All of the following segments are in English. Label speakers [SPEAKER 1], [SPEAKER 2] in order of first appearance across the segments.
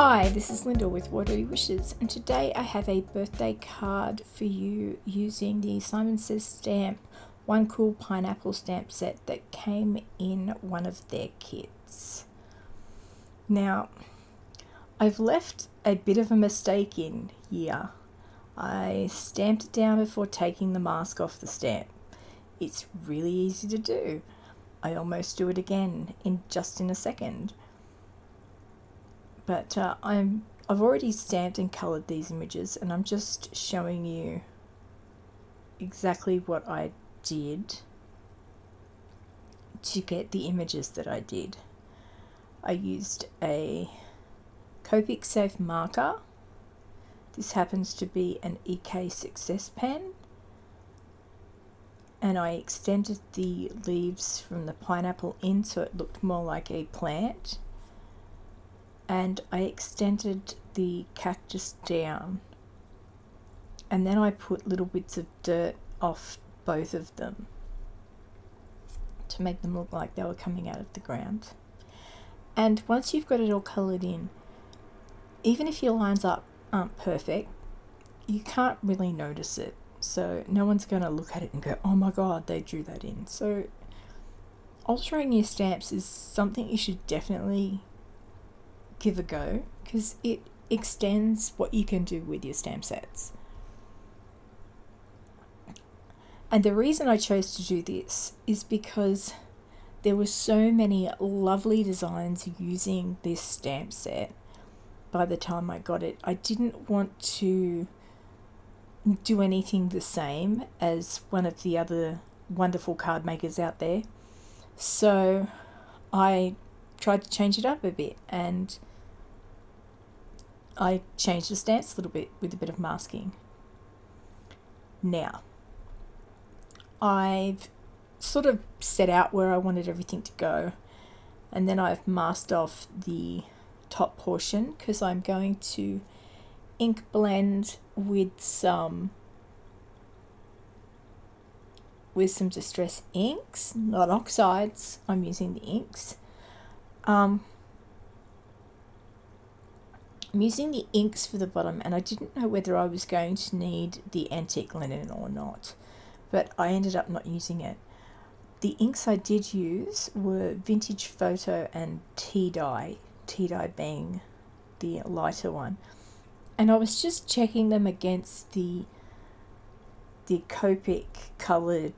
[SPEAKER 1] Hi, this is Linda with Watery Wishes, and today I have a birthday card for you using the Simon Says stamp One Cool Pineapple stamp set that came in one of their kits. Now, I've left a bit of a mistake in here. I stamped it down before taking the mask off the stamp. It's really easy to do. I almost do it again in just in a second. But uh, I'm I've already stamped and colored these images and I'm just showing you exactly what I did to get the images that I did. I used a Copic Safe marker. This happens to be an EK Success pen and I extended the leaves from the pineapple in so it looked more like a plant and I extended the cactus down. And then I put little bits of dirt off both of them to make them look like they were coming out of the ground. And once you've got it all coloured in even if your lines up aren't perfect you can't really notice it. So no one's going to look at it and go, oh my god, they drew that in. So altering your stamps is something you should definitely give a go because it extends what you can do with your stamp sets. And the reason I chose to do this is because there were so many lovely designs using this stamp set by the time I got it. I didn't want to do anything the same as one of the other wonderful card makers out there. So I tried to change it up a bit and I changed the stance a little bit with a bit of masking. Now, I've sort of set out where I wanted everything to go and then I've masked off the top portion because I'm going to ink blend with some with some distress inks, not oxides. I'm using the inks. Um, I'm using the inks for the bottom and I didn't know whether I was going to need the antique linen or not, but I ended up not using it. The inks I did use were Vintage Photo and Tea Dye, Tea Dye being the lighter one and I was just checking them against the the Copic coloured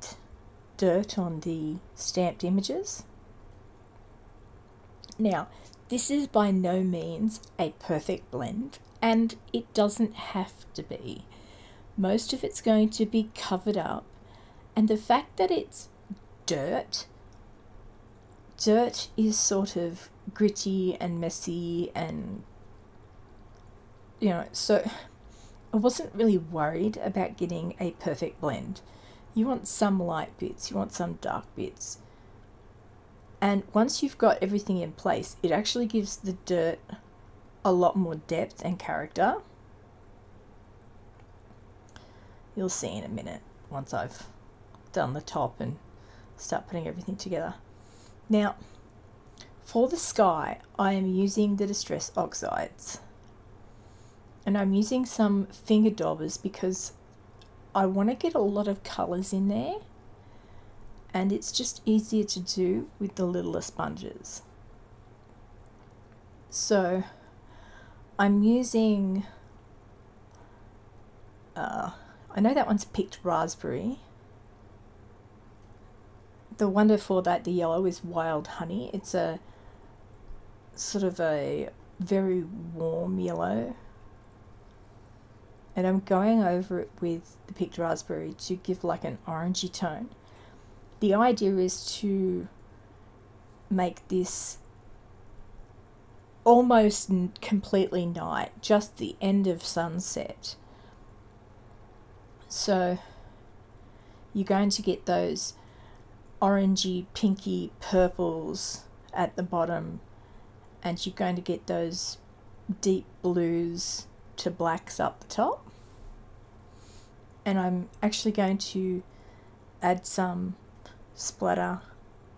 [SPEAKER 1] dirt on the stamped images. Now, this is by no means a perfect blend, and it doesn't have to be. Most of it's going to be covered up, and the fact that it's dirt, dirt is sort of gritty and messy and you know, so I wasn't really worried about getting a perfect blend. You want some light bits, you want some dark bits. And once you've got everything in place, it actually gives the dirt a lot more depth and character. You'll see in a minute once I've done the top and start putting everything together. Now, for the sky, I am using the Distress Oxides and I'm using some finger daubers because I want to get a lot of colours in there and it's just easier to do with the littler sponges. So I'm using, uh, I know that one's picked raspberry. The one before that, the yellow, is wild honey. It's a sort of a very warm yellow and I'm going over it with the picked raspberry to give like an orangey tone. The idea is to make this almost completely night, just the end of sunset. So you're going to get those orangey, pinky purples at the bottom, and you're going to get those deep blues to blacks up the top. And I'm actually going to add some splatter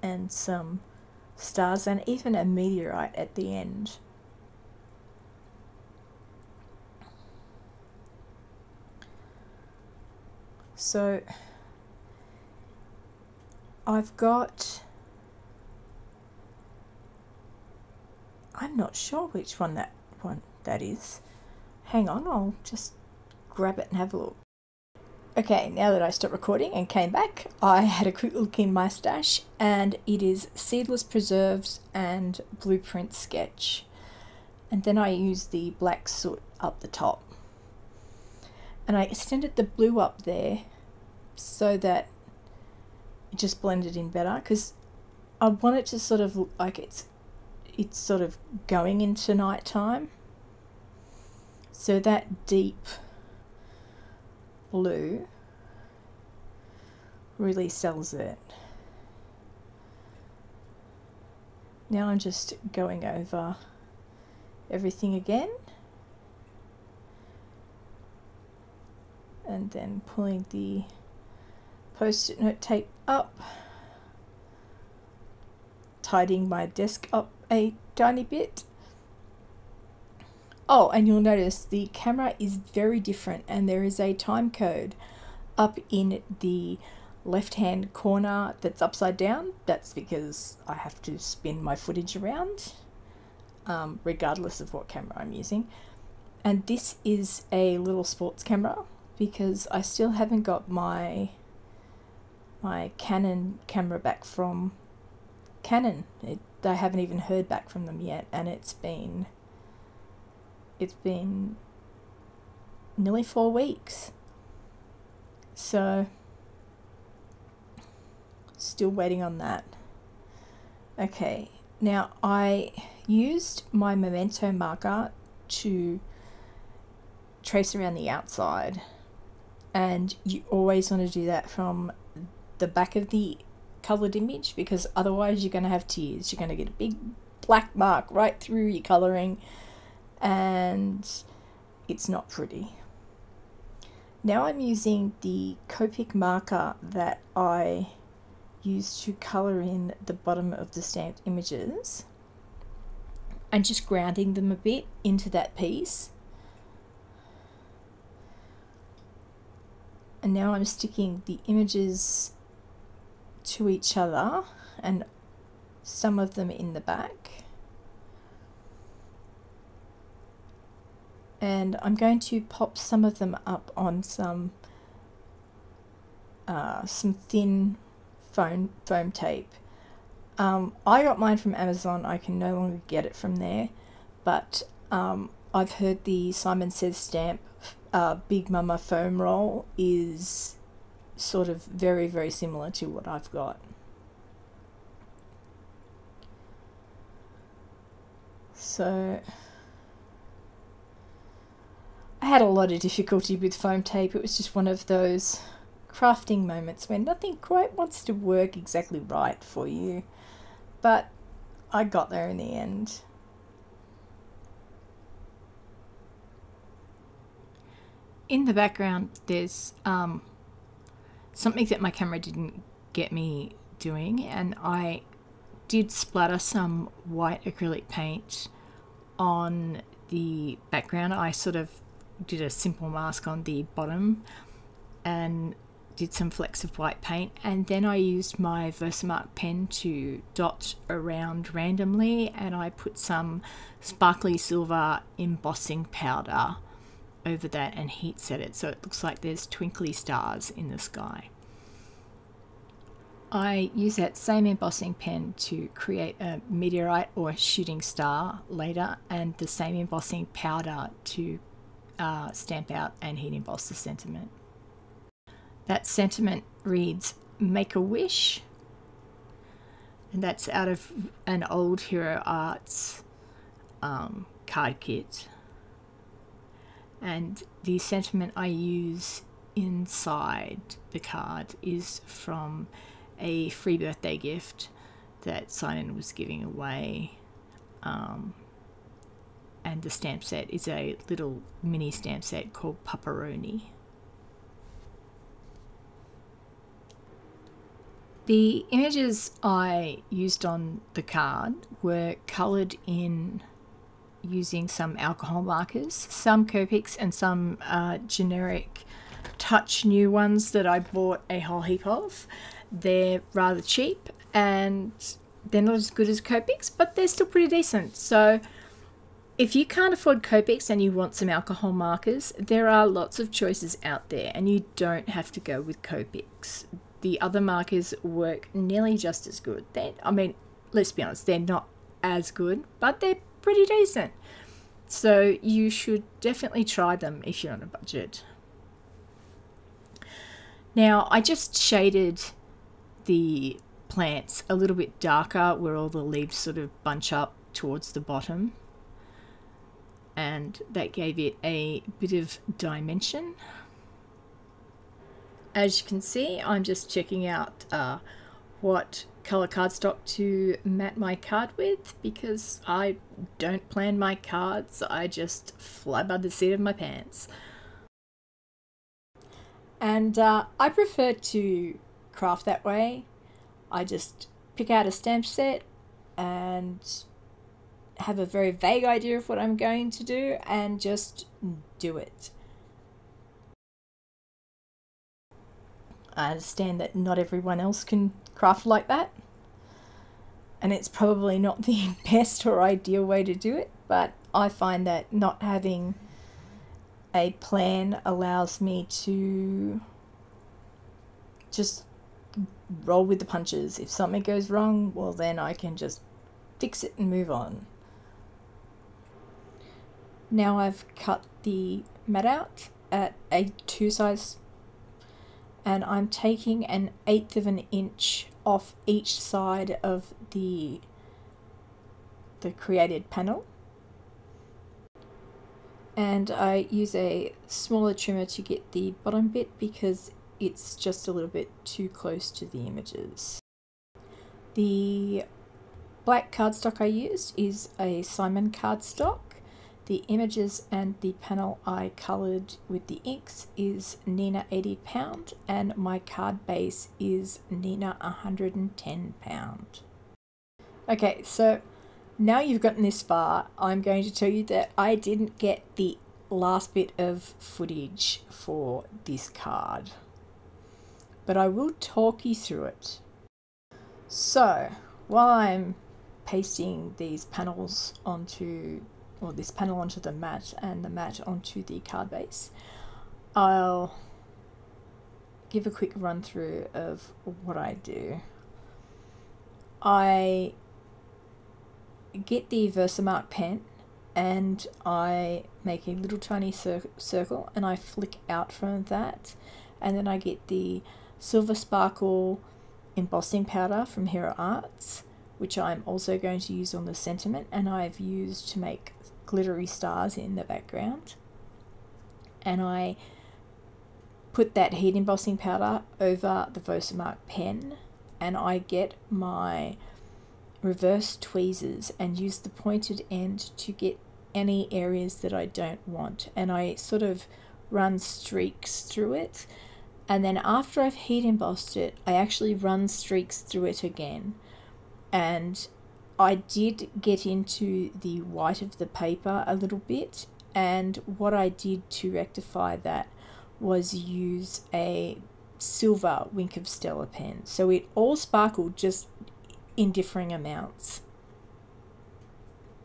[SPEAKER 1] and some stars and even a meteorite at the end. So I've got I'm not sure which one that one that is. Hang on, I'll just grab it and have a look. Okay, now that I stopped recording and came back, I had a quick look in my stash and it is Seedless Preserves and Blueprint Sketch. And then I used the black soot up the top. And I extended the blue up there so that it just blended in better because I want it to sort of look like it's it's sort of going into nighttime. So that deep blue really sells it. Now I'm just going over everything again and then pulling the post-it note tape up tidying my desk up a tiny bit Oh, and you'll notice the camera is very different and there is a time code up in the left hand corner that's upside down. That's because I have to spin my footage around um, regardless of what camera I'm using. And this is a little sports camera because I still haven't got my my Canon camera back from Canon. It, I haven't even heard back from them yet and it's been it's been nearly four weeks. So, still waiting on that. Okay, now I used my memento marker to trace around the outside, and you always want to do that from the back of the coloured image because otherwise you're going to have tears. You're going to get a big black mark right through your colouring and it's not pretty. Now I'm using the Copic marker that I used to colour in the bottom of the stamped images and just grounding them a bit into that piece. And now I'm sticking the images to each other and some of them in the back. And I'm going to pop some of them up on some uh, some thin foam foam tape. Um, I got mine from Amazon. I can no longer get it from there, but um, I've heard the Simon Says stamp uh, Big Mama foam roll is sort of very very similar to what I've got. So had a lot of difficulty with foam tape. It was just one of those crafting moments when nothing quite wants to work exactly right for you. But I got there in the end. In the background, there's um, something that my camera didn't get me doing, and I did splatter some white acrylic paint on the background. I sort of did a simple mask on the bottom and did some flecks of white paint and then I used my Versamark pen to dot around randomly and I put some sparkly silver embossing powder over that and heat set it so it looks like there's twinkly stars in the sky. I use that same embossing pen to create a meteorite or a shooting star later and the same embossing powder to uh, stamp out and heat emboss the sentiment. That sentiment reads Make a Wish, and that's out of an old Hero Arts um, card kit. And the sentiment I use inside the card is from a free birthday gift that Simon was giving away um, and the stamp set is a little mini stamp set called Pepperoni. The images I used on the card were coloured in using some alcohol markers, some Copics and some uh, generic Touchnew ones that I bought a whole heap of. They're rather cheap and they're not as good as Copics, but they're still pretty decent. So if you can't afford Copics and you want some alcohol markers, there are lots of choices out there and you don't have to go with Copics. The other markers work nearly just as good. They, I mean, let's be honest, they're not as good, but they're pretty decent. So you should definitely try them if you're on a budget. Now, I just shaded the plants a little bit darker where all the leaves sort of bunch up towards the bottom and that gave it a bit of dimension. As you can see, I'm just checking out uh, what color cardstock to mat my card with because I don't plan my cards, I just fly by the seat of my pants. And uh, I prefer to craft that way. I just pick out a stamp set and have a very vague idea of what I'm going to do and just do it. I understand that not everyone else can craft like that. And it's probably not the best or ideal way to do it, but I find that not having a plan allows me to just roll with the punches. If something goes wrong, well, then I can just fix it and move on. Now I've cut the mat out at a two size and I'm taking an eighth of an inch off each side of the the created panel and I use a smaller trimmer to get the bottom bit because it's just a little bit too close to the images. The black cardstock I used is a Simon cardstock the images and the panel I coloured with the inks is Neenah 80 pound and my card base is Neenah 110 pound. Okay, so now you've gotten this far, I'm going to tell you that I didn't get the last bit of footage for this card. But I will talk you through it. So, while I'm pasting these panels onto or this panel onto the mat and the mat onto the card base. I'll give a quick run through of what I do. I get the Versamark pen and I make a little tiny cir circle and I flick out from that and then I get the Silver Sparkle embossing powder from Hero Arts which I'm also going to use on the sentiment and I've used to make glittery stars in the background. And I put that heat embossing powder over the Versamark pen and I get my reverse tweezers and use the pointed end to get any areas that I don't want. And I sort of run streaks through it. And then after I've heat embossed it I actually run streaks through it again. And I did get into the white of the paper a little bit and what I did to rectify that was use a silver Wink of Stella pen. So it all sparkled just in differing amounts.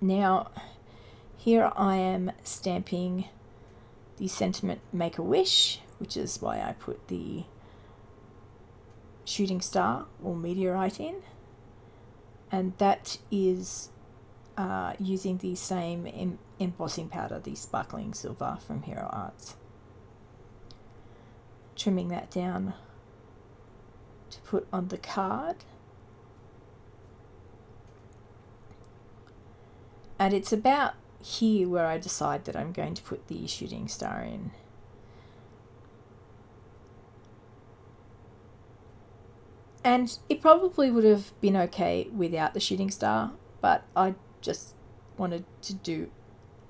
[SPEAKER 1] Now here I am stamping the sentiment Make a Wish, which is why I put the shooting star or meteorite in and that is uh, using the same em embossing powder, the sparkling silver from Hero Arts. Trimming that down to put on the card. And it's about here where I decide that I'm going to put the shooting star in. And it probably would have been okay without the shooting star, but I just wanted to do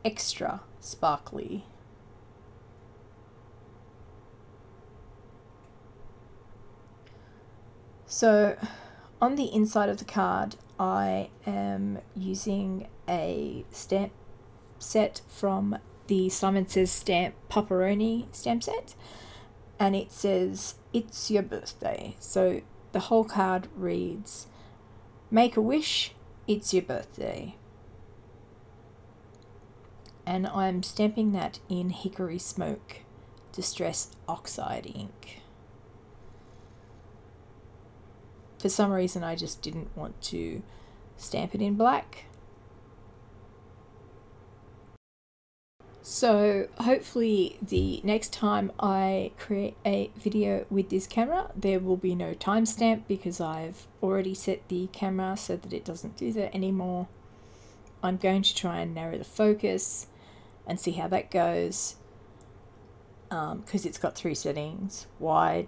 [SPEAKER 1] extra sparkly. So on the inside of the card, I am using a stamp set from the Simon Says Stamp Pepperoni stamp set and it says, It's your birthday. So the whole card reads, Make a wish, it's your birthday. And I'm stamping that in Hickory Smoke Distress Oxide ink. For some reason, I just didn't want to stamp it in black. So hopefully the next time I create a video with this camera, there will be no timestamp because I've already set the camera so that it doesn't do that anymore. I'm going to try and narrow the focus and see how that goes because um, it's got three settings, wide,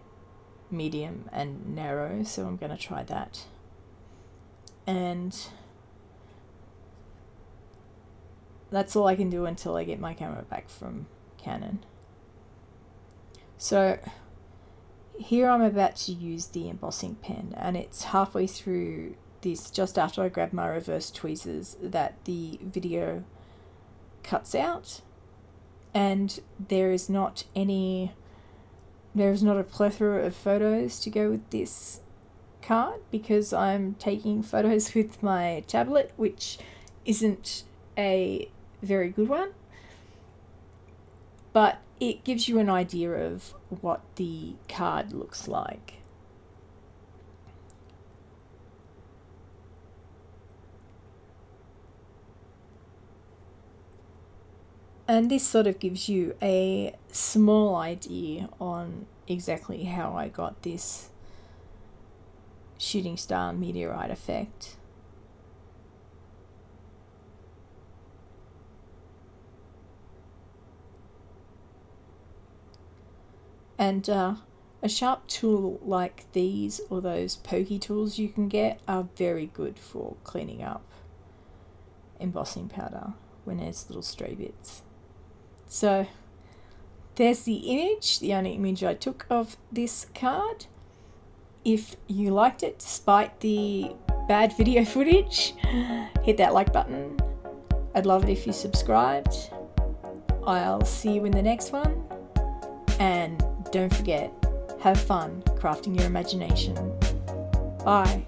[SPEAKER 1] medium and narrow, so I'm going to try that. And that's all I can do until I get my camera back from Canon. So here I'm about to use the embossing pen and it's halfway through this just after I grab my reverse tweezers that the video cuts out and there is not any there is not a plethora of photos to go with this card because I'm taking photos with my tablet which isn't a very good one. But it gives you an idea of what the card looks like. And this sort of gives you a small idea on exactly how I got this shooting star meteorite effect. And uh, a sharp tool like these or those pokey tools you can get are very good for cleaning up embossing powder when there's little stray bits. So there's the image, the only image I took of this card. If you liked it despite the bad video footage, hit that like button. I'd love it if you subscribed. I'll see you in the next one and don't forget, have fun crafting your imagination. Bye.